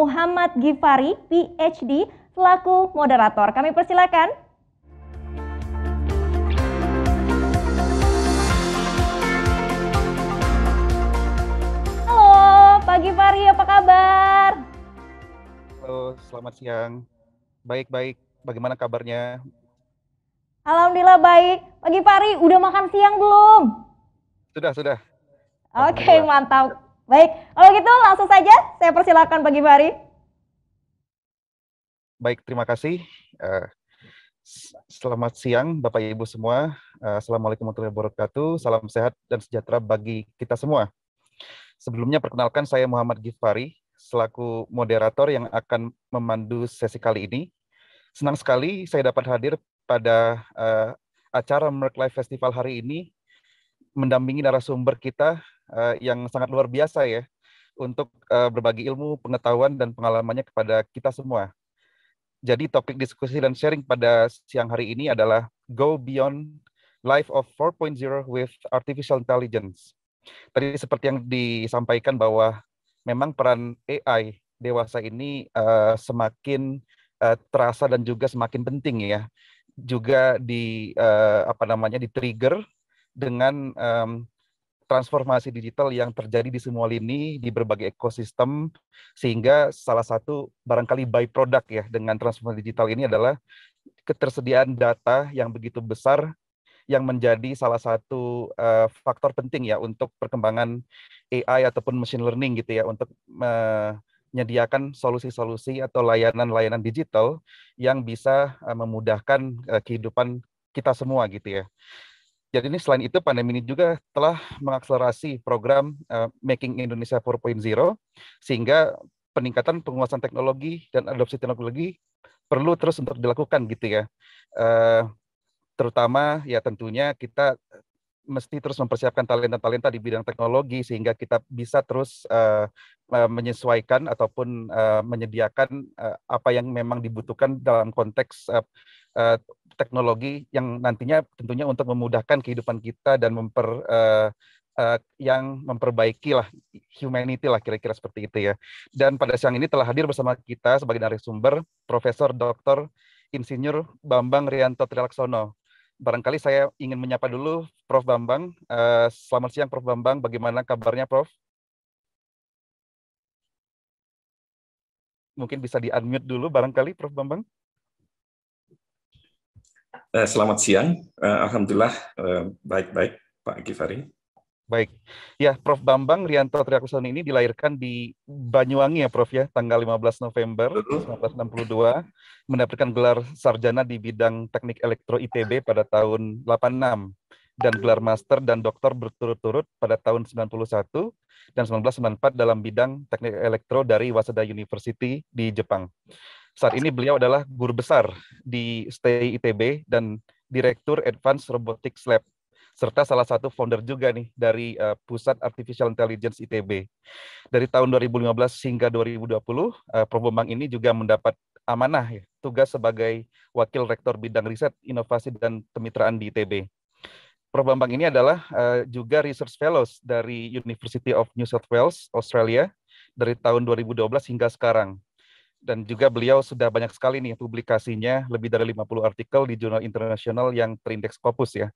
Muhammad Gifari, PhD, selaku moderator. Kami persilakan. Halo, Pak Gifari, apa kabar? Halo, selamat siang. Baik-baik, bagaimana kabarnya? Alhamdulillah baik. Pak Gifari, udah makan siang belum? Sudah, sudah. Oke, mantap. Baik, kalau gitu langsung saja saya persilakan Pak Gifari. Baik, terima kasih. Uh, selamat siang Bapak Ibu semua. Uh, Assalamualaikum warahmatullahi wabarakatuh. Salam sehat dan sejahtera bagi kita semua. Sebelumnya perkenalkan saya Muhammad Gifari, selaku moderator yang akan memandu sesi kali ini. Senang sekali saya dapat hadir pada uh, acara Merk Life Festival hari ini mendampingi narasumber kita uh, yang sangat luar biasa ya untuk uh, berbagi ilmu, pengetahuan dan pengalamannya kepada kita semua. Jadi topik diskusi dan sharing pada siang hari ini adalah Go Beyond Life of 4.0 with Artificial Intelligence. Tadi seperti yang disampaikan bahwa memang peran AI dewasa ini uh, semakin uh, terasa dan juga semakin penting ya. Juga di uh, apa namanya di trigger dengan um, transformasi digital yang terjadi di semua lini di berbagai ekosistem sehingga salah satu barangkali by product ya dengan transformasi digital ini adalah ketersediaan data yang begitu besar yang menjadi salah satu uh, faktor penting ya untuk perkembangan AI ataupun machine learning gitu ya untuk menyediakan solusi-solusi atau layanan-layanan digital yang bisa uh, memudahkan uh, kehidupan kita semua gitu ya. Jadi ini selain itu pandemi ini juga telah mengakselerasi program uh, Making Indonesia 4.0 sehingga peningkatan penguasaan teknologi dan adopsi teknologi perlu terus untuk dilakukan gitu ya. Uh, terutama ya tentunya kita mesti terus mempersiapkan talenta-talenta di bidang teknologi sehingga kita bisa terus uh, menyesuaikan ataupun uh, menyediakan uh, apa yang memang dibutuhkan dalam konteks uh, uh, teknologi yang nantinya tentunya untuk memudahkan kehidupan kita dan memper uh, uh, yang memperbaiki lah humanity lah kira-kira seperti itu ya. Dan pada siang ini telah hadir bersama kita sebagai narasumber Profesor Dr. Insinyur Bambang Rianto Trilaksono. Barangkali saya ingin menyapa dulu Prof Bambang. Uh, selamat siang Prof Bambang, bagaimana kabarnya Prof? Mungkin bisa di-unmute dulu barangkali Prof Bambang. Eh, selamat siang, eh, Alhamdulillah eh, baik-baik Pak Gifari. Baik, ya Prof. Bambang Rianto Triakusan ini dilahirkan di Banyuwangi ya Prof ya, tanggal 15 November 1962, mendapatkan gelar sarjana di bidang teknik elektro ITB pada tahun 86 dan gelar master dan doktor berturut-turut pada tahun 91 dan 1994 dalam bidang teknik elektro dari Waseda University di Jepang. Saat ini beliau adalah guru besar di STI ITB dan Direktur Advanced Robotics Lab serta salah satu founder juga nih dari uh, Pusat Artificial Intelligence ITB. Dari tahun 2015 hingga 2020, uh, Prof. Bambang ini juga mendapat amanah ya, tugas sebagai Wakil Rektor Bidang Riset, Inovasi, dan Kemitraan di ITB. Prof. Bambang ini adalah uh, juga Research Fellows dari University of New South Wales, Australia, dari tahun 2012 hingga sekarang dan juga beliau sudah banyak sekali nih publikasinya lebih dari 50 artikel di jurnal internasional yang terindeks Scopus ya.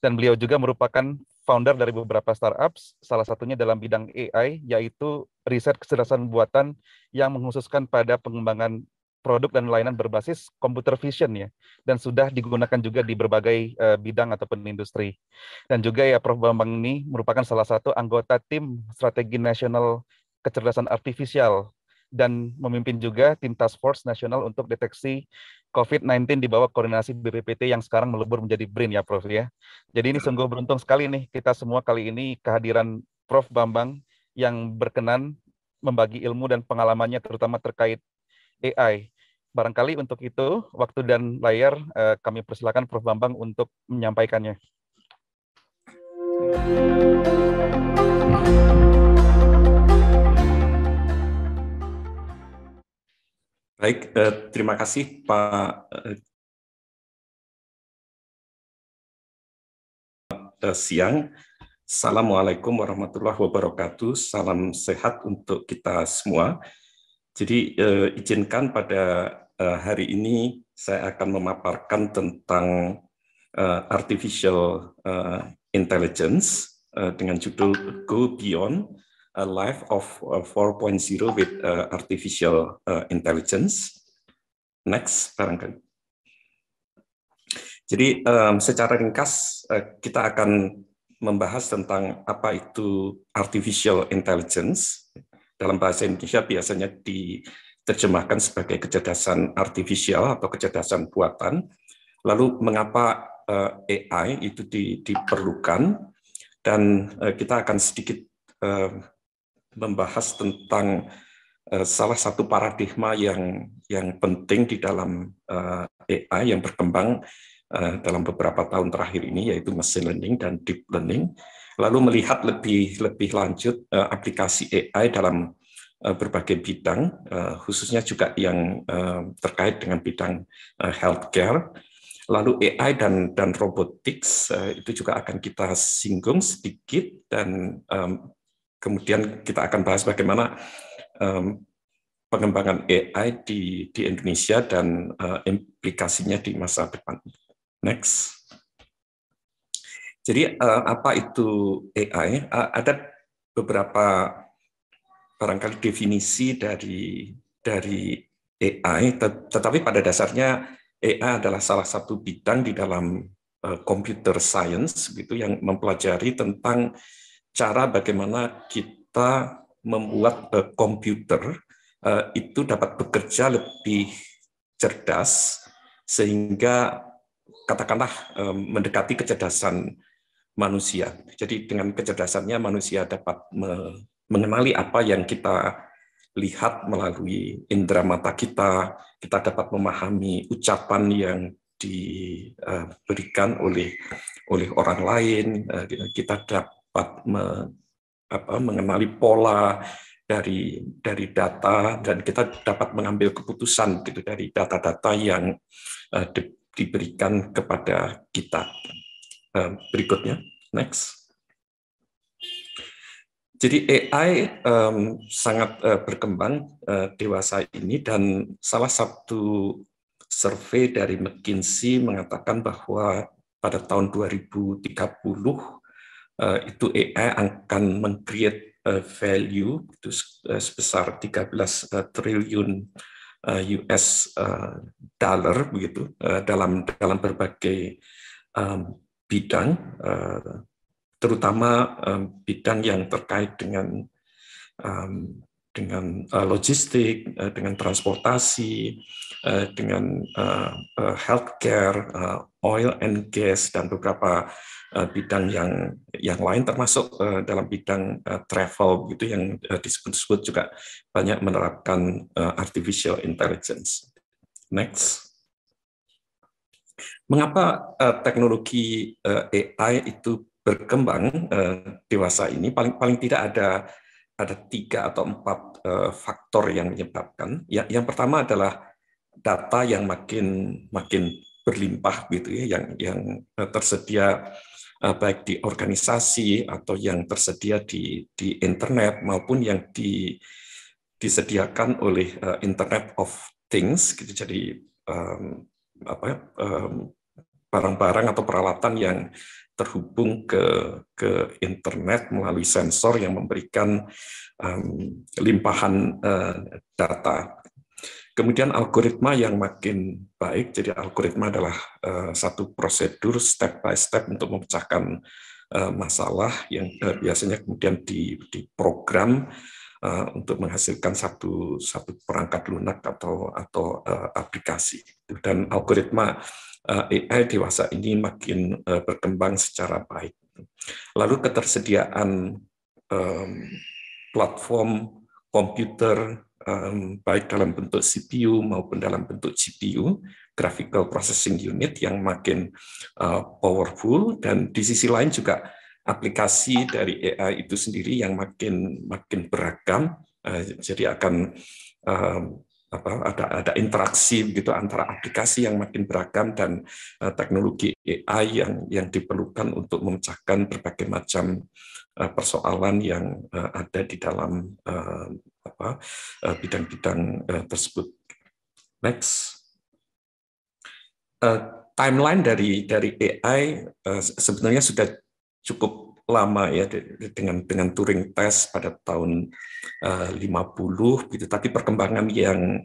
Dan beliau juga merupakan founder dari beberapa startups, salah satunya dalam bidang AI yaitu riset kecerdasan buatan yang mengkhususkan pada pengembangan produk dan layanan berbasis computer vision ya dan sudah digunakan juga di berbagai uh, bidang ataupun industri. Dan juga ya Prof Bambang ini merupakan salah satu anggota tim strategi nasional kecerdasan artifisial dan memimpin juga tim task force nasional untuk deteksi COVID-19 di bawah koordinasi BPPT yang sekarang melebur menjadi BRIN ya Prof ya. Jadi ini sungguh beruntung sekali nih kita semua kali ini kehadiran Prof Bambang yang berkenan membagi ilmu dan pengalamannya terutama terkait AI. Barangkali untuk itu waktu dan layar eh, kami persilakan Prof Bambang untuk menyampaikannya. Baik, eh, terima kasih Pak eh, eh, siang. Assalamualaikum warahmatullahi wabarakatuh. Salam sehat untuk kita semua. Jadi eh, izinkan pada eh, hari ini saya akan memaparkan tentang eh, artificial eh, intelligence eh, dengan judul Go Beyond a Life of 4.0 with uh, Artificial uh, Intelligence. Next, barangkali. Jadi um, secara ringkas uh, kita akan membahas tentang apa itu artificial intelligence. Dalam bahasa Indonesia biasanya diterjemahkan sebagai kecerdasan artifisial atau kecerdasan buatan. Lalu mengapa eh, AI itu diperlukan dan eh, kita akan sedikit eh, membahas tentang salah satu paradigma yang yang penting di dalam AI yang berkembang Eh, dalam beberapa tahun terakhir ini yaitu machine learning dan deep learning. Lalu melihat lebih lebih lanjut eh, aplikasi AI dalam eh, berbagai bidang khususnya juga yang terkait dengan bidang healthcare. Lalu AI dan dan robotics itu juga akan kita singgung sedikit dan kemudian kita akan bahas bagaimana pengembangan AI di di Indonesia dan implikasinya di masa depan. Next. Jadi uh, apa itu AI? Uh, ada beberapa barangkali definisi dari dari AI, tetapi pada dasarnya AI adalah salah satu bidang di dalam uh, computer science gitu yang mempelajari tentang cara bagaimana kita membuat uh, komputer uh, itu dapat bekerja lebih cerdas sehingga katakanlah mendekati kecerdasan manusia. Jadi dengan kecerdasannya manusia dapat mengenali apa yang kita lihat melalui indera mata kita, kita dapat memahami ucapan yang diberikan oleh oleh orang lain, eh, kita dapat apa, mengenali pola dari dari data dan kita dapat mengambil keputusan gitu dari data-data yang uh, diberikan kepada kita. Eh, berikutnya, next. Jadi AI um, sangat uh, berkembang uh, dewasa ini dan salah satu survei dari McKinsey mengatakan bahwa pada tahun 2030 uh, itu AI akan mengcreate value itu sebesar 13 uh, triliun US dollar begitu dalam dalam berbagai bidang terutama bidang yang terkait dengan dengan logistik, dengan transportasi, dengan healthcare, oil and gas dan beberapa bidang yang yang lain termasuk dalam bidang travel gitu yang disebut-sebut juga banyak menerapkan artificial intelligence. Next. Mengapa teknologi AI itu berkembang dewasa ini? Paling paling tidak ada ada tiga atau empat faktor yang menyebabkan. Ya, yang pertama adalah data yang makin makin berlimpah gitu ya, yang yang tersedia Eh, baik di organisasi atau yang tersedia di di internet maupun yang di, disediakan oleh Internet of Things gitu jadi um, apa um, barang-barang atau peralatan yang terhubung ke ke internet melalui sensor yang memberikan um, limpahan uh, data. Kemudian algoritma yang makin baik, jadi algoritma adalah uh, satu prosedur step by step untuk memecahkan uh, masalah yang uh, biasanya kemudian di, diprogram uh, untuk menghasilkan satu satu perangkat lunak atau atau uh, aplikasi. Dan algoritma uh, AI dewasa ini makin uh, berkembang secara baik. Lalu ketersediaan um, platform komputer um, baik dalam bentuk CPU maupun dalam bentuk GPU, graphical processing unit yang makin uh, powerful dan di sisi lain juga aplikasi dari AI itu sendiri yang makin makin beragam. Uh, jadi akan uh, apa ada ada interaksi begitu antara aplikasi yang makin beragam dan uh, teknologi AI yang yang diperlukan untuk memecahkan berbagai macam persoalan yang ada di dalam bidang-bidang tersebut. Next. Timeline dari dari AI sebenarnya sudah cukup lama ya dengan dengan Turing test pada tahun uh, 50 gitu. Tapi perkembangan yang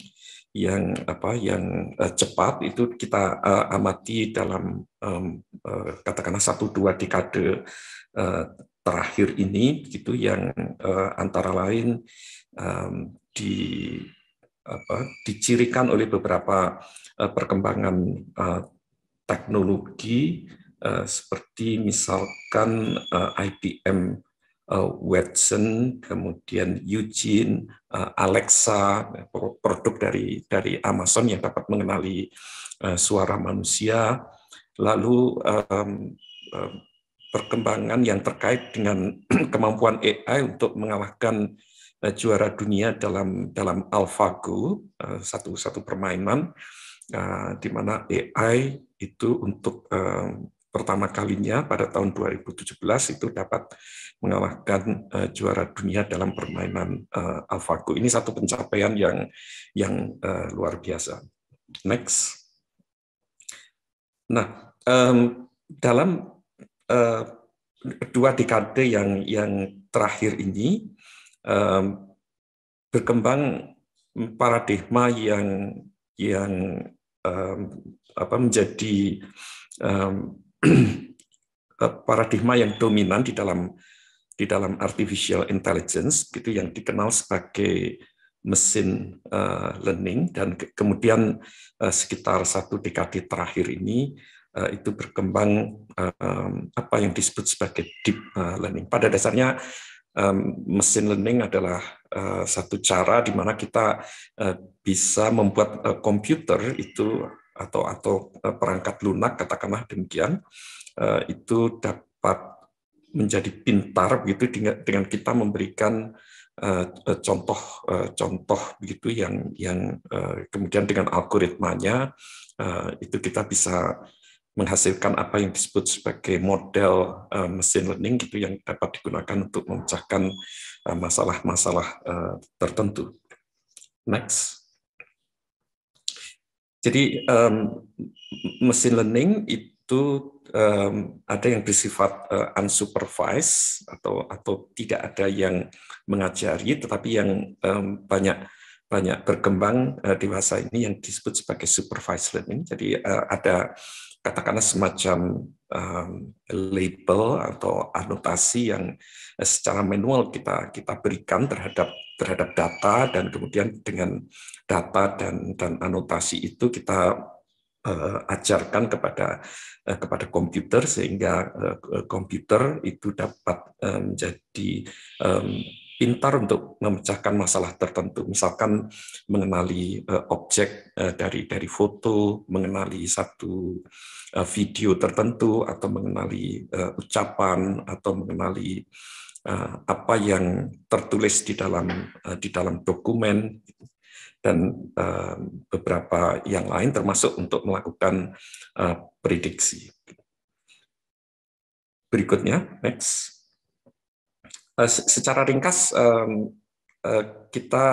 yang apa yang uh, cepat itu kita uh, amati dalam um, uh, katakanlah satu dua dekade uh, terakhir ini gitu yang uh, antara lain um, di apa dicirikan oleh beberapa uh, perkembangan uh, teknologi Eh, seperti misalkan uh, eh, IBM uh, eh, Watson, kemudian Eugene, uh, Alexa, produk dari dari Amazon yang dapat mengenali uh, suara manusia, lalu um, uh, perkembangan yang terkait dengan kemampuan AI untuk mengalahkan uh, juara dunia dalam dalam AlphaGo, uh, satu satu permainan uh, di mana AI itu untuk uh, pertama kalinya pada tahun 2017 itu dapat mengalahkan uh, juara dunia dalam permainan uh, AlphaGo. Ini satu pencapaian yang yang uh, luar biasa. Next. Nah, um, dalam uh, dua dekade yang yang terakhir ini um, berkembang paradigma yang yang um, apa menjadi um, paradigma yang dominan di dalam di dalam artificial intelligence gitu yang dikenal sebagai mesin uh, learning dan ke kemudian uh, sekitar satu dekade terakhir ini itu berkembang apa yang disebut sebagai deep learning. Pada dasarnya um, mesin learning adalah satu cara di mana kita bisa membuat komputer itu atau atau eh, perangkat lunak katakanlah demikian eh, itu dapat menjadi pintar begitu dengan kita memberikan eh, contoh contoh begitu yang yang kemudian dengan algoritmanya itu kita bisa menghasilkan apa yang disebut sebagai model mesin learning gitu yang dapat digunakan untuk memecahkan masalah-masalah tertentu. Next. Jadi um, mesin learning itu um, ada yang bersifat uh, unsupervised atau atau tidak ada yang mengajari, tetapi yang um, banyak banyak berkembang uh, dewasa ini yang disebut sebagai supervised learning. Jadi uh, ada katakanlah semacam um, label atau anotasi yang secara manual kita kita berikan terhadap terhadap data dan kemudian dengan data dan dan anotasi itu kita uh, ajarkan kepada uh, kepada komputer sehingga uh, komputer itu dapat menjadi um, pintar untuk memecahkan masalah tertentu misalkan mengenali uh, objek uh, dari dari foto mengenali satu uh, video tertentu atau mengenali ucapan atau mengenali Eh, apa yang tertulis di dalam eh, di dalam dokumen dan eh, beberapa yang lain termasuk untuk melakukan prediksi. Berikutnya, next. Secara ringkas kita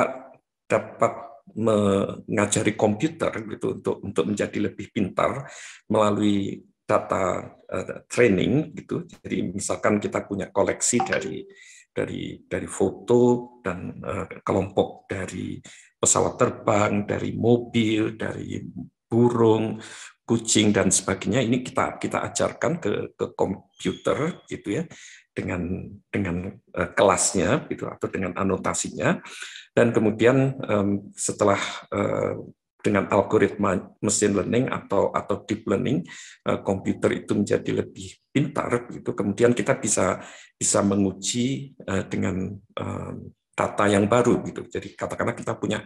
dapat mengajari komputer gitu untuk untuk menjadi lebih pintar melalui data uh, training gitu. Jadi misalkan kita punya koleksi dari dari dari foto dan uh, kelompok dari pesawat terbang, dari mobil, dari burung, kucing dan sebagainya ini kita kita ajarkan ke ke komputer gitu ya dengan dengan uh, kelasnya gitu atau dengan anotasinya. Dan kemudian um, setelah uh, dengan algoritma mesin learning atau atau deep learning eh, komputer itu menjadi lebih pintar gitu kemudian kita bisa bisa menguji dengan data yang baru gitu jadi katakanlah kita punya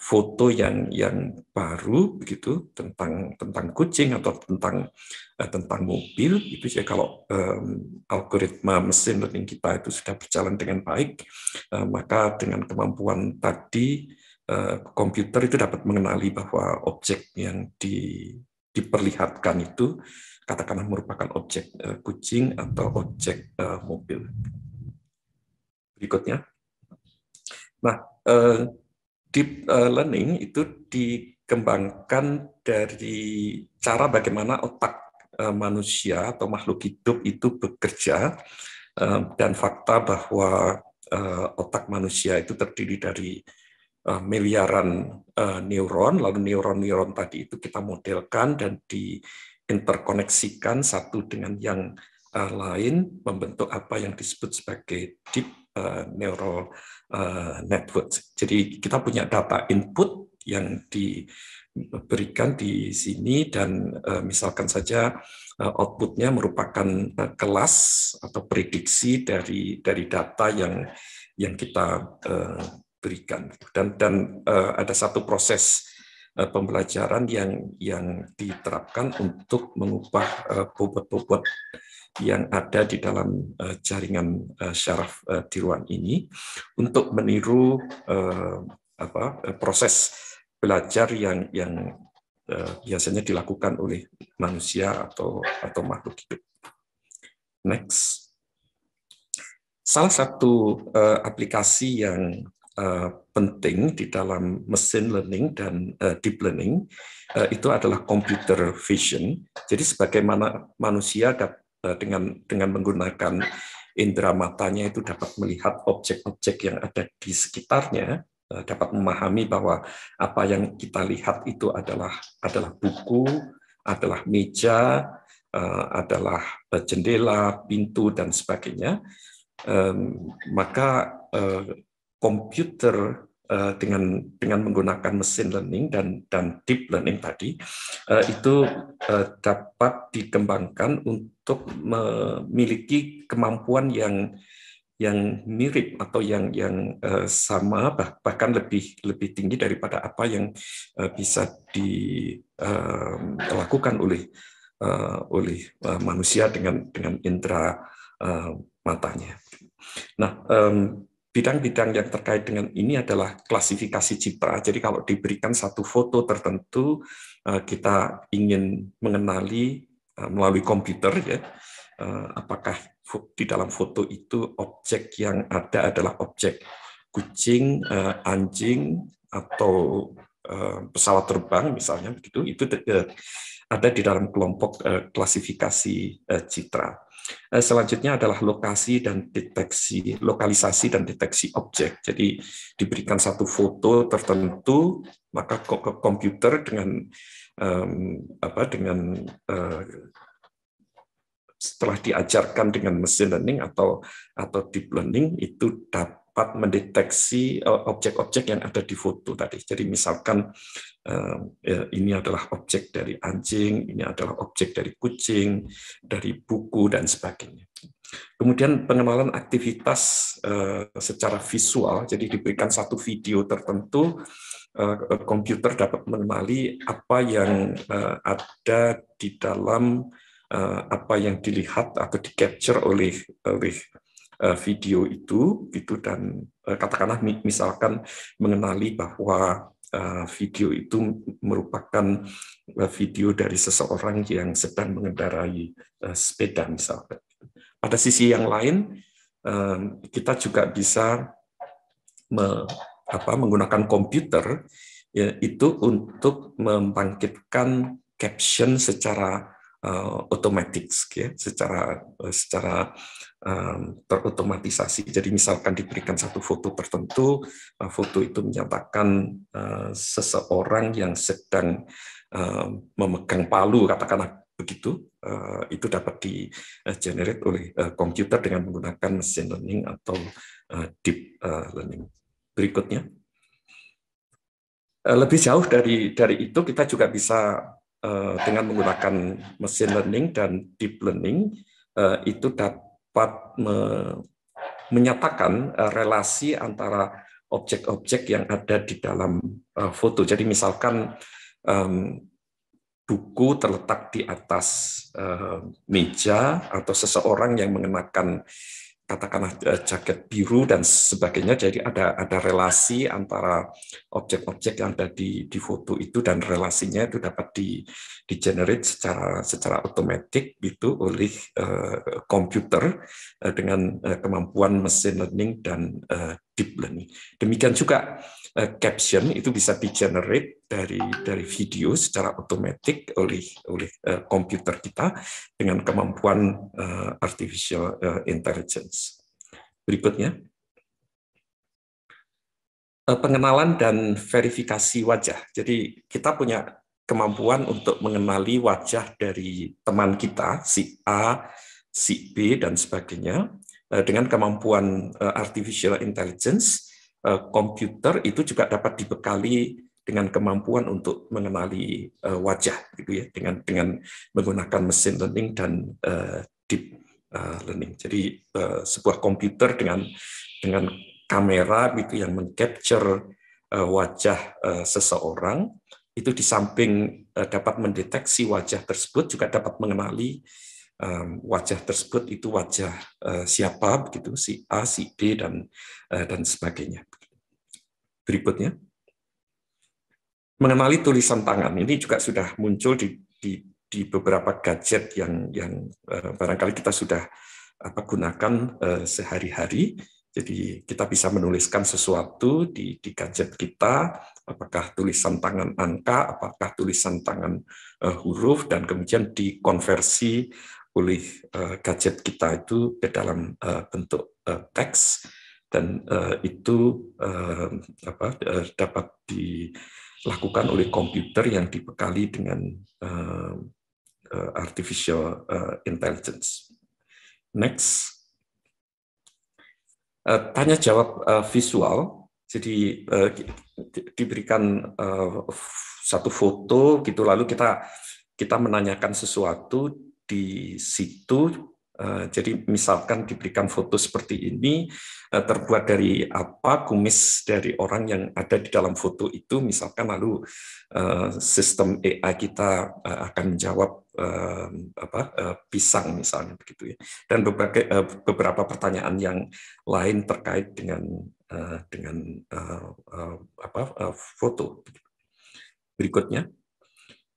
foto yang yang baru begitu tentang tentang kucing atau tentang tentang mobil itu ya kalau um, algoritma mesin learning kita itu sudah berjalan dengan baik uh, maka dengan kemampuan tadi komputer itu dapat mengenali bahwa objek yang di, diperlihatkan itu katakanlah merupakan objek kucing atau objek mobil. Berikutnya. Nah, deep learning itu dikembangkan dari cara bagaimana otak manusia atau makhluk hidup itu bekerja dan fakta bahwa otak manusia itu terdiri dari miliaran neuron, lalu neuron-neuron tadi itu kita modelkan dan diinterkoneksikan satu dengan yang lain, membentuk apa yang disebut sebagai deep uh, neural uh, network. Jadi kita punya data input yang diberikan di sini dan uh, misalkan saja outputnya merupakan kelas atau prediksi dari dari data yang yang kita berikan dan dan ada satu proses pembelajaran yang yang diterapkan untuk mengubah uh, bobot-bobot yang ada di dalam uh, jaringan syaraf tiruan ini untuk meniru apa proses belajar yang yang biasanya dilakukan oleh manusia atau atau makhluk hidup. Next. Salah satu aplikasi yang uh, penting di dalam machine learning dan uh, deep learning uh, itu adalah computer vision. Jadi sebagaimana manusia dengan dengan menggunakan indera matanya itu dapat melihat objek-objek yang ada di sekitarnya, dapat memahami bahwa apa yang kita lihat itu adalah adalah buku, adalah meja, adalah jendela, pintu dan sebagainya. Maka komputer uh, dengan dengan menggunakan mesin learning dan dan deep learning tadi uh, itu uh, dapat dikembangkan untuk memiliki kemampuan yang yang mirip atau yang yang sama bahkan lebih lebih tinggi daripada apa yang bisa dilakukan oleh oleh manusia dengan dengan indera uh, matanya. Nah, bidang-bidang yang terkait dengan ini adalah klasifikasi citra. Jadi kalau diberikan satu foto tertentu, eh, kita ingin mengenali eh, melalui komputer ya, eh, apakah di dalam foto itu objek yang ada adalah objek kucing, anjing, atau pesawat terbang misalnya begitu, itu ada di dalam kelompok klasifikasi citra. Eh, selanjutnya adalah lokasi dan deteksi, lokalisasi dan deteksi objek. Jadi diberikan satu foto tertentu, maka komputer dengan apa dengan setelah diajarkan dengan machine learning atau atau deep learning itu dapat dapat mendeteksi eh, objek-objek yang ada di foto tadi. Jadi misalkan ya, ini adalah objek dari anjing, ini adalah objek dari kucing, dari buku dan sebagainya. Kemudian pengenalan aktivitas eh, secara visual, jadi diberikan satu video tertentu, eh, komputer dapat mengenali apa yang ada di dalam apa yang dilihat atau di capture oleh oleh Eh, video itu itu dan eh, katakanlah misalkan mengenali bahwa eh, video itu merupakan video dari seseorang yang sedang mengendarai sepeda misalkan. Pada sisi yang lain kita juga bisa menggunakan komputer ya, itu untuk membangkitkan caption secara uh, otomatis ya secara secara um, terotomatisasi. Jadi misalkan diberikan satu foto tertentu, uh, foto itu menyatakan uh, seseorang yang sedang uh, memegang palu katakanlah begitu uh, itu dapat di generate oleh uh, komputer dengan menggunakan machine learning atau uh, deep uh, learning. Berikutnya lebih jauh dari dari itu kita juga bisa Eh, dengan menggunakan machine learning dan deep learning eh, itu dapat menyatakan eh, relasi antara objek-objek yang ada di dalam foto. Jadi misalkan buku terletak di atas meja atau seseorang yang mengenakan katakanlah uh, jaket biru dan sebagainya. Jadi ada ada relasi antara objek-objek yang ada di di foto itu dan relasinya itu dapat di di generate secara secara otomatis gitu oleh uh, komputer uh, dengan uh, kemampuan machine learning dan uh, deep learning. Demikian juga uh, caption itu bisa di generate dari dari video secara otomatis oleh oleh uh, komputer kita dengan kemampuan uh, artificial uh, intelligence. Berikutnya pengenalan dan verifikasi wajah. Jadi kita punya kemampuan untuk mengenali wajah dari teman kita si A, si B dan sebagainya dengan kemampuan uh, artificial intelligence komputer itu juga dapat dibekali dengan kemampuan untuk mengenali wajah gitu ya dengan dengan menggunakan mesin learning dan deep learning. Jadi sebuah komputer dengan dengan kamera gitu yang mengcapture wajah seseorang itu di samping dapat mendeteksi wajah tersebut juga dapat mengenali wajah tersebut itu wajah uh, siapa begitu si A, si B dan uh, dan sebagainya. Berikutnya mengenali tulisan tangan ini juga sudah muncul di, di, di beberapa gadget yang yang uh, barangkali kita sudah apa gunakan sehari-hari. Jadi kita bisa menuliskan sesuatu di, di gadget kita, apakah tulisan tangan angka, apakah tulisan tangan huruf, dan kemudian dikonversi oleh uh, gadget kita itu ke dalam uh, bentuk uh, teks dan itu apa, dapat di dilakukan oleh komputer yang dibekali dengan artificial intelligence. Next, tanya jawab visual. Jadi diberikan satu foto gitu, lalu kita kita menanyakan sesuatu di situ Eh, jadi misalkan diberikan foto seperti ini eh, terbuat dari apa kumis dari orang yang ada di dalam foto itu misalkan lalu eh, sistem AI kita akan menjawab apa pisang misalnya begitu ya. Dan beberapa beberapa pertanyaan yang lain terkait dengan dengan apa foto. Berikutnya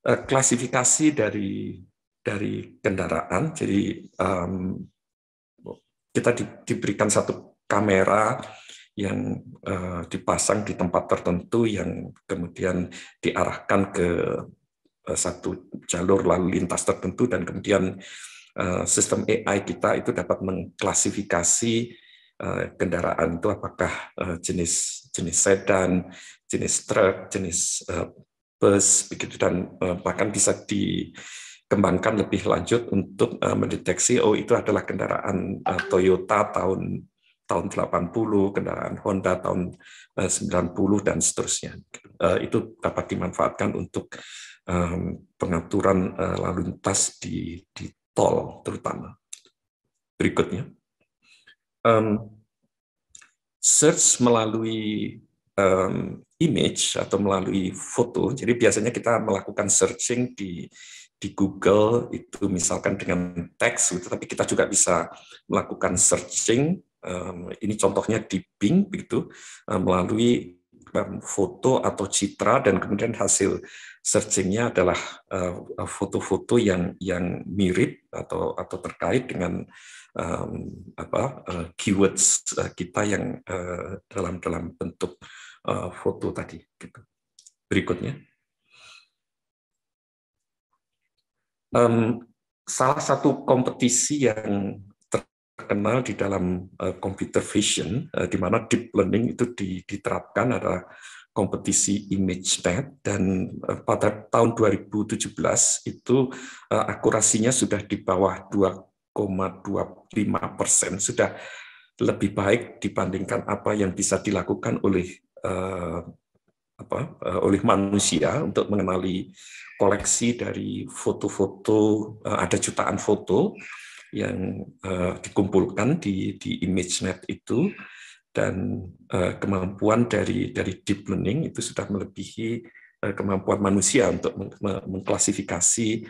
klasifikasi dari dari kendaraan. Jadi um, kita di, diberikan satu kamera yang uh, dipasang di tempat tertentu yang kemudian diarahkan ke uh, satu jalur lalu lintas tertentu dan kemudian uh, sistem AI kita itu dapat mengklasifikasi uh, kendaraan itu apakah uh, jenis jenis sedan, jenis truk, jenis uh, bus begitu dan uh, bahkan bisa di kembangkan lebih lanjut untuk uh, mendeteksi oh itu adalah kendaraan uh, Toyota tahun tahun 80, kendaraan Honda tahun uh, 90 dan seterusnya. Itu dapat dimanfaatkan untuk pengaturan lalu lintas di di tol terutama. Berikutnya. Um, search melalui um, image atau melalui foto. Jadi biasanya kita melakukan searching di di Google itu misalkan dengan teks, gitu, tapi kita juga bisa melakukan searching. ini contohnya di Bing begitu melalui foto atau citra dan kemudian hasil searchingnya adalah foto-foto yang yang mirip atau atau terkait dengan um, apa uh, keywords kita yang uh, dalam dalam bentuk uh, foto tadi. Gitu. Berikutnya. Um, salah satu kompetisi yang terkenal di dalam uh, computer vision, uh, di mana deep learning itu diterapkan adalah kompetisi ImageNet dan uh, pada tahun 2017 itu akurasinya sudah di bawah 2,25 persen, sudah lebih baik dibandingkan apa yang bisa dilakukan oleh apa, uh, oleh manusia untuk mengenali koleksi dari foto-foto, uh, ada jutaan foto yang uh, dikumpulkan di, di ImageNet itu, dan kemampuan dari dari deep learning itu sudah melebihi kemampuan manusia untuk meng mengklasifikasi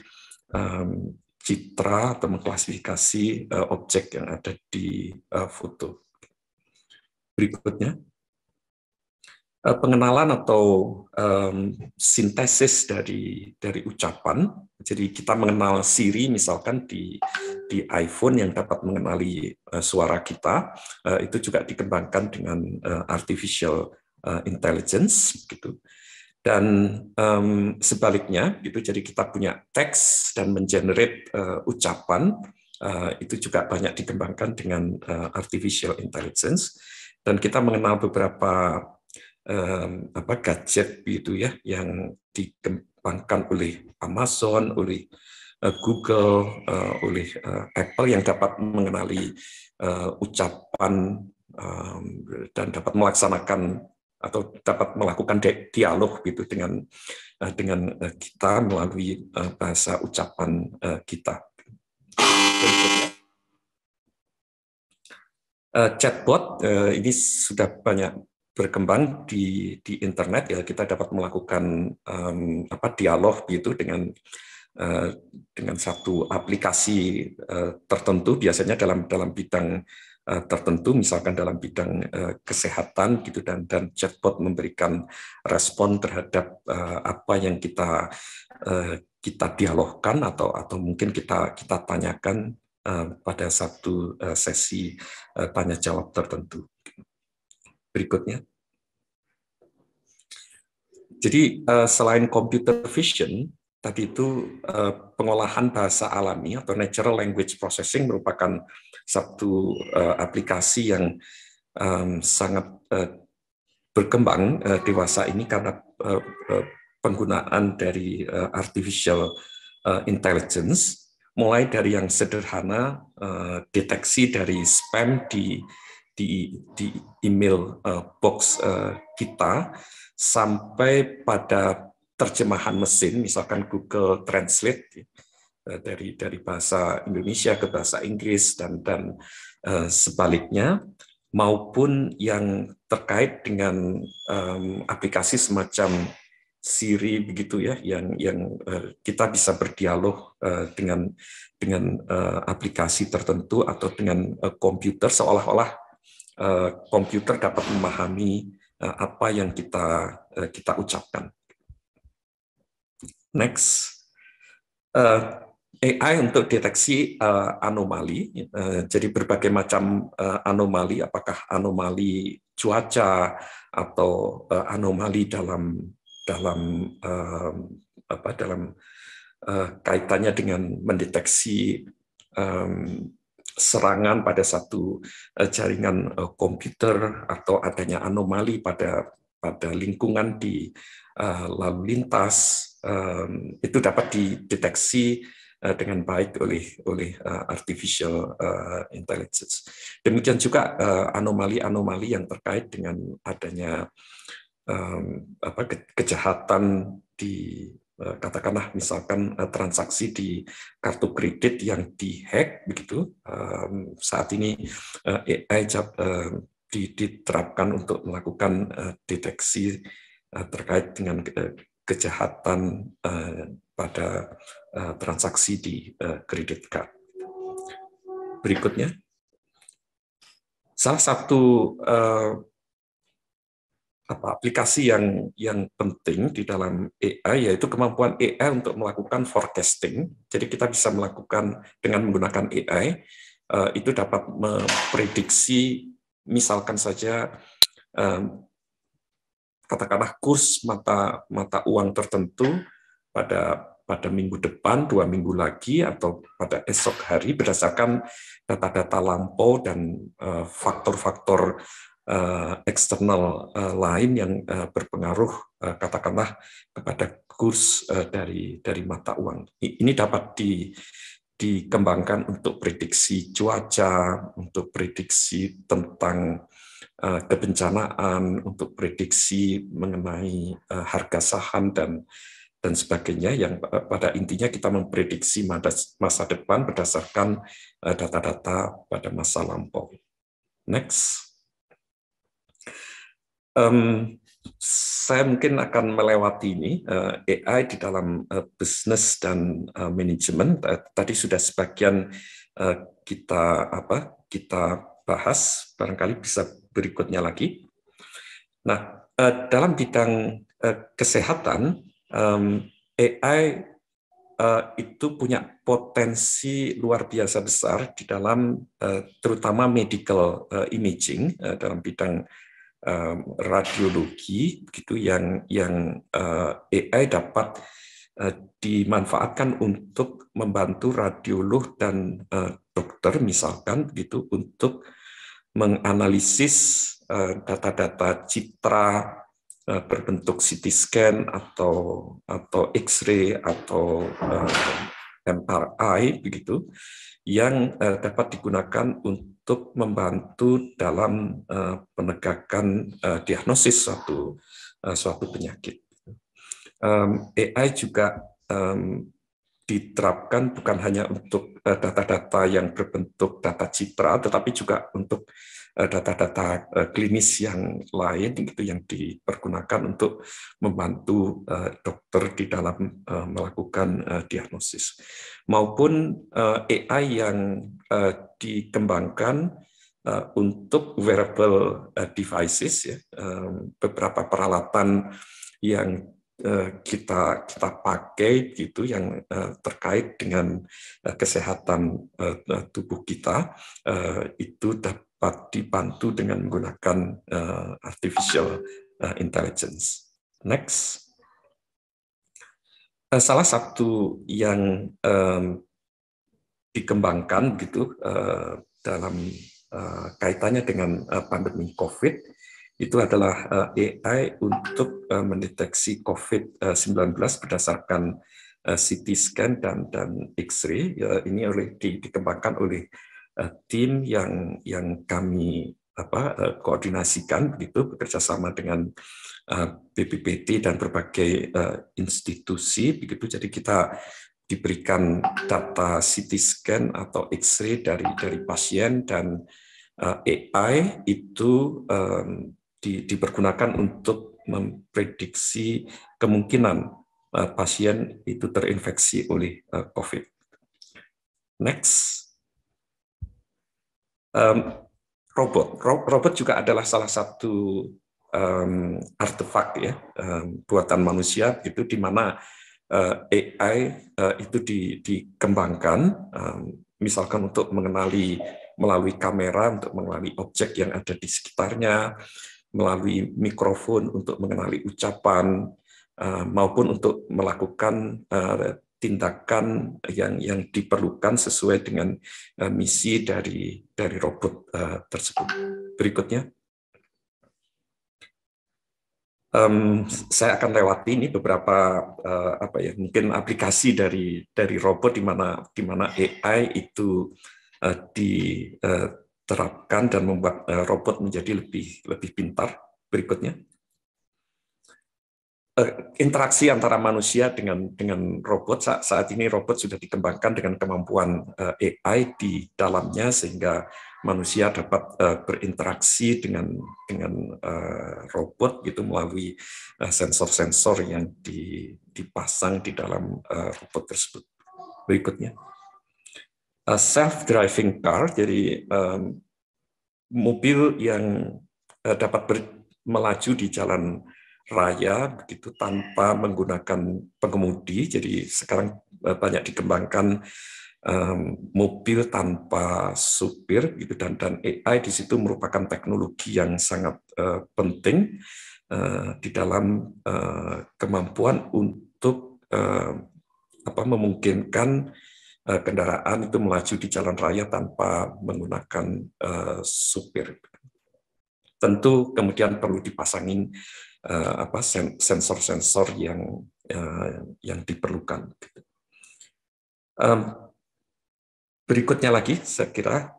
citra atau mengklasifikasi objek yang ada di foto. Berikutnya. Eh, pengenalan atau um, sintesis dari dari ucapan. Jadi kita mengenal Siri misalkan di di iPhone yang dapat mengenali uh, suara kita uh, itu juga dikembangkan dengan uh, artificial uh, intelligence gitu. Dan um, sebaliknya gitu jadi kita punya teks dan mengenerate uh, ucapan uh, itu juga banyak dikembangkan dengan uh, artificial intelligence dan kita mengenal beberapa um, apa gadget gitu ya yang dikembangkan oleh Amazon, oleh uh, Google, uh, oleh uh, Apple yang dapat mengenali uh, ucapan um, dan dapat melaksanakan atau dapat melakukan dialog gitu dengan dengan kita melalui bahasa ucapan kita. Chatbot ini sudah banyak berkembang di di internet ya kita dapat melakukan um, apa dialog gitu dengan uh, dengan satu aplikasi uh, tertentu. Biasanya dalam dalam bidang uh, tertentu misalkan dalam bidang uh, kesehatan gitu dan dan chatbot memberikan respon terhadap uh, apa yang kita uh, kita dialogkan atau atau mungkin kita kita tanyakan uh, pada satu uh, sesi uh, tanya jawab tertentu berikutnya. Jadi uh, selain computer vision, tadi itu uh, pengolahan bahasa alami atau natural language processing merupakan satu uh, aplikasi yang sangat berkembang uh, dewasa ini karena penggunaan dari artificial intelligence, mulai dari yang sederhana deteksi dari spam di di, di email uh, box uh, kita sampai pada terjemahan mesin, misalkan Google Translate uh, dari dari bahasa Indonesia ke bahasa Inggris dan dan uh, sebaliknya, maupun yang terkait dengan um, aplikasi semacam Siri begitu ya, yang yang uh, kita bisa berdialog uh, dengan dengan uh, aplikasi tertentu atau dengan komputer seolah-olah komputer dapat memahami eh, apa yang kita eh, kita ucapkan. Next, AI untuk deteksi anomali, jadi berbagai macam anomali, apakah anomali cuaca atau anomali dalam dalam apa dalam kaitannya dengan mendeteksi serangan pada satu eh, jaringan eh, komputer atau adanya anomali pada pada lingkungan di uh, lalu lintas itu dapat dideteksi dengan baik oleh oleh artificial intelligence. Demikian juga anomali-anomali yang terkait dengan adanya kejahatan di Eh, katakanlah misalkan eh, transaksi di kartu kredit yang dihack begitu saat ini eh, AI diterapkan untuk melakukan deteksi terkait dengan kejahatan pada transaksi di kredit card. Berikutnya, salah satu apa aplikasi yang yang penting di dalam AI yaitu kemampuan AI untuk melakukan forecasting. Jadi kita bisa melakukan dengan menggunakan AI eh, itu dapat memprediksi misalkan saja um, katakanlah kurs mata mata uang tertentu pada pada minggu depan, dua minggu lagi, atau pada esok hari berdasarkan data-data lampau dan eh, faktor-faktor eksternal uh, lain yang uh, berpengaruh uh, katakanlah kepada kurs dari dari mata uang. Ini dapat di dikembangkan untuk prediksi cuaca, untuk prediksi tentang kebencanaan, untuk prediksi mengenai harga saham dan dan sebagainya yang pada intinya kita memprediksi masa depan berdasarkan data-data pada masa lampau. Next um, saya mungkin akan melewati ini AI di dalam bisnis dan manajemen. Tadi sudah sebagian kita apa kita bahas, barangkali bisa berikutnya lagi. Nah, dalam bidang kesehatan, AI itu punya potensi luar biasa besar di dalam terutama medical imaging dalam bidang radiologi gitu yang yang AI dapat dimanfaatkan untuk membantu radiolog dan dokter misalkan gitu untuk menganalisis data-data citra berbentuk CT scan atau atau X-ray atau MRI begitu yang dapat digunakan untuk untuk membantu dalam uh, penegakan uh, diagnosis suatu uh, suatu penyakit. AI juga diterapkan bukan hanya untuk data-data yang berbentuk data citra, tetapi juga untuk data-data klinis yang lain gitu yang dipergunakan untuk membantu dokter di dalam melakukan diagnosis. Maupun AI yang dikembangkan untuk wearable devices ya beberapa peralatan yang kita kita pakai gitu yang terkait dengan kesehatan tubuh kita itu dapat dibantu dengan menggunakan artificial intelligence. Next. Salah satu yang dikembangkan gitu dalam kaitannya dengan pandemi COVID itu adalah uh, AI untuk uh, mendeteksi COVID-19 berdasarkan uh, CT scan dan dan X-ray. Uh, ini oleh di, dikembangkan oleh Eh, tim yang yang kami apa eh, koordinasikan begitu bekerja sama dengan BPPT eh, dan berbagai institusi begitu jadi kita diberikan data CT scan atau X-ray dari dari pasien dan AI itu di, dipergunakan untuk memprediksi kemungkinan pasien itu terinfeksi oleh COVID. Next um, robot. Robot juga adalah salah satu um, artefak ya um, buatan manusia itu di mana uh, eh, AI uh, itu di, dikembangkan um, misalkan untuk mengenali melalui kamera untuk mengenali objek yang ada di sekitarnya, melalui mikrofon untuk mengenali ucapan uh, maupun untuk melakukan uh, tindakan yang yang diperlukan sesuai dengan uh, misi dari dari robot uh, tersebut. Berikutnya, um, saya akan lewati ini beberapa uh, apa ya mungkin aplikasi dari dari robot di mana di mana AI itu uh, diterapkan dan membuat uh, robot menjadi lebih lebih pintar. Berikutnya. Eh, interaksi antara manusia dengan dengan robot saat, ini robot sudah dikembangkan dengan kemampuan eh, AI di dalamnya sehingga manusia dapat berinteraksi dengan dengan robot gitu melalui sensor-sensor yang di, dipasang di dalam robot tersebut. Berikutnya, self-driving car, jadi um, mobil yang uh, dapat ber, melaju di jalan raya begitu tanpa menggunakan pengemudi. Jadi sekarang eh, banyak dikembangkan um, mobil tanpa supir gitu dan dan AI di situ merupakan teknologi yang sangat uh, penting uh, di dalam uh, kemampuan untuk uh, apa memungkinkan kendaraan itu melaju di jalan raya tanpa menggunakan uh, supir. Tentu kemudian perlu dipasangin uh, apa sensor-sensor yang yang diperlukan. Um, berikutnya lagi, saya kira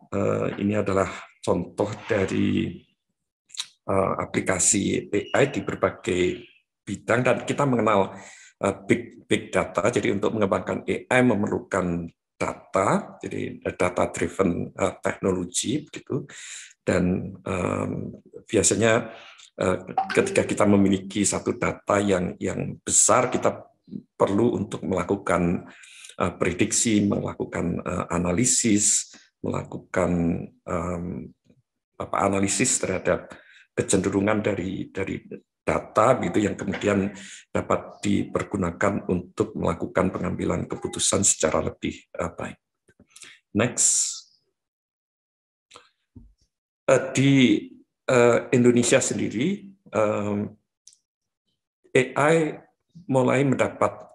ini adalah contoh dari aplikasi AI di berbagai bidang dan kita mengenal big big data. Jadi untuk mengembangkan AI memerlukan data, jadi data driven uh, teknologi begitu. Dan um, biasanya ketika kita memiliki satu data yang yang besar kita perlu untuk melakukan prediksi, melakukan analisis, melakukan apa analisis terhadap kecenderungan dari dari data gitu yang kemudian dapat dipergunakan untuk melakukan pengambilan keputusan secara lebih uh, baik. Next. Uh, di uh, Indonesia sendiri AI mulai mendapat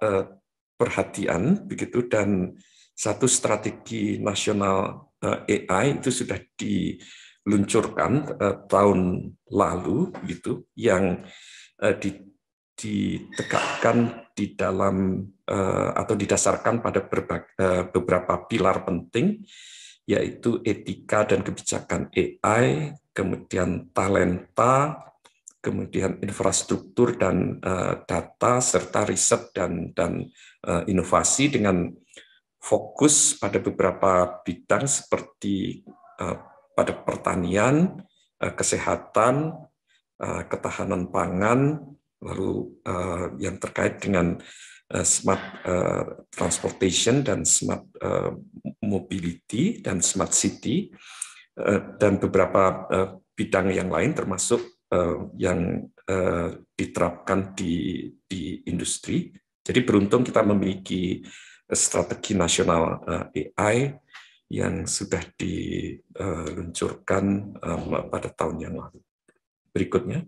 perhatian begitu dan satu strategi nasional AI itu sudah di luncurkan uh, tahun lalu gitu yang uh, di, ditegakkan di dalam uh, atau didasarkan pada uh, beberapa pilar penting yaitu etika dan kebijakan AI, kemudian talenta, kemudian infrastruktur dan uh, data serta riset dan dan inovasi dengan fokus pada beberapa bidang seperti pada pertanian, eh, kesehatan, eh, ketahanan pangan, lalu eh, yang terkait dengan smart transportation dan smart mobility dan smart city dan beberapa bidang yang lain termasuk yang diterapkan di di industri. Jadi beruntung kita memiliki strategi nasional AI yang sudah diluncurkan um, pada tahun yang lalu. Berikutnya,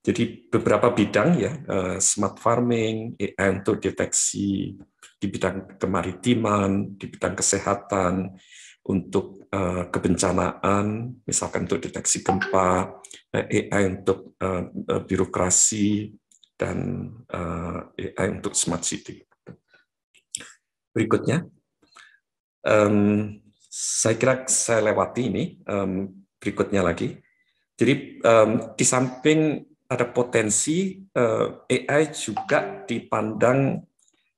jadi beberapa bidang ya, uh, smart farming, AI untuk deteksi di bidang kemaritiman, di bidang kesehatan, untuk kebencanaan, misalkan untuk deteksi gempa, AI untuk birokrasi, dan AI untuk smart city. Berikutnya, Um, saya kira saya lewati ini um, berikutnya lagi. Jadi um, di samping ada potensi uh, eh, AI juga dipandang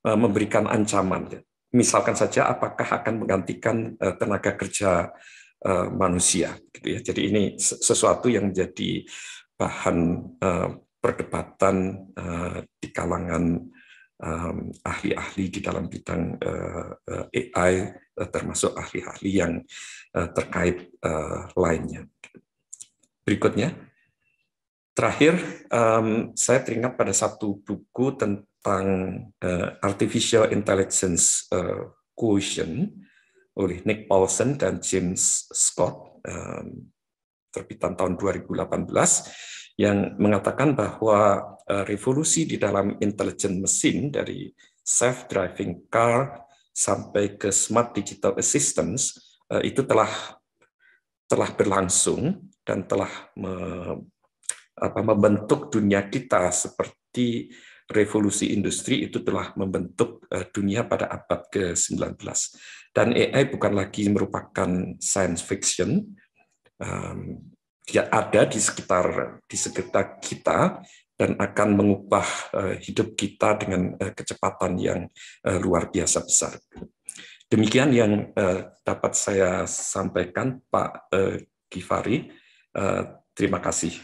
uh, memberikan ancaman. Ya. Misalkan saja apakah akan menggantikan uh, tenaga kerja uh, manusia, gitu ya. Jadi ini sesuatu yang menjadi bahan uh, perdebatan uh, di kalangan ahli-ahli di dalam bidang AI Eh, termasuk ahli-ahli yang eh, terkait eh, lainnya. Berikutnya, terakhir saya teringat pada satu buku tentang artificial intelligence quotient oleh Nick Paulson dan James Scott terbitan tahun 2018 yang mengatakan bahwa revolusi di dalam intelijen mesin dari self driving car sampai ke smart digital assistance eh, itu telah telah berlangsung dan telah me, apa, membentuk dunia kita seperti revolusi industri itu telah membentuk eh, dunia pada abad ke-19. Dan AI bukan lagi merupakan science fiction, dia ada di sekitar di sekitar kita dan akan mengubah uh, hidup kita dengan uh, kecepatan yang uh, luar biasa besar. Demikian yang dapat saya sampaikan, Pak Gifari. Uh, terima kasih.